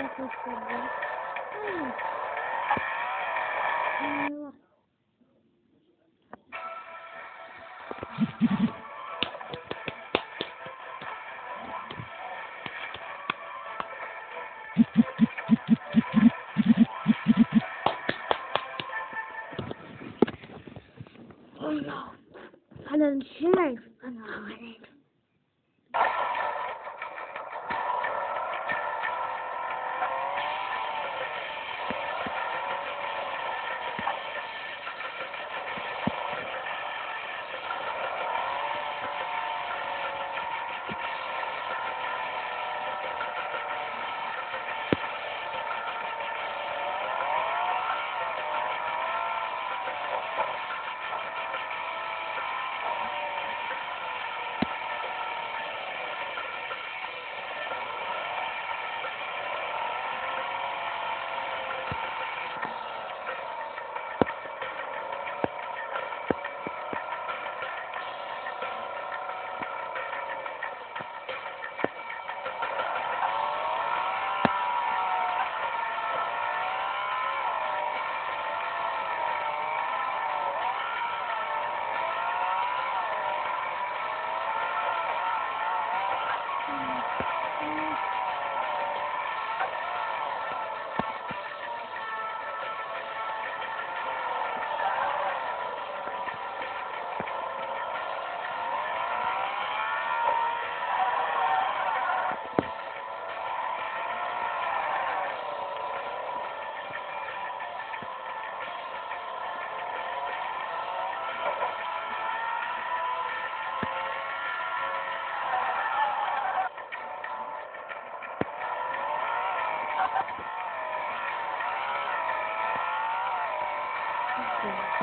arkadaşlar bu. Aynen. Eyvah. Allah. Hadi düşünmeyin. Okay.